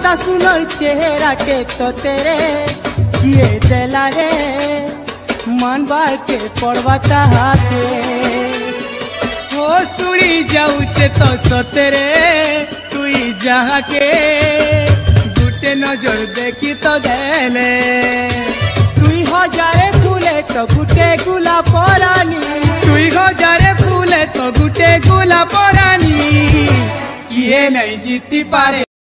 सुनता सुनो चेहरा के तो तेरे किए देला रे मन बार के पड़वा हाथे हो सुड़ी जाऊचे तो, तो सतरे जहाँ के गुटे नज़र देखी तो देले তুই হজারে ফুলে तो गुटे गुला পরানি তুই গজারে फूले तो गुटे गुला পরানি तो ये नहीं जीती पारे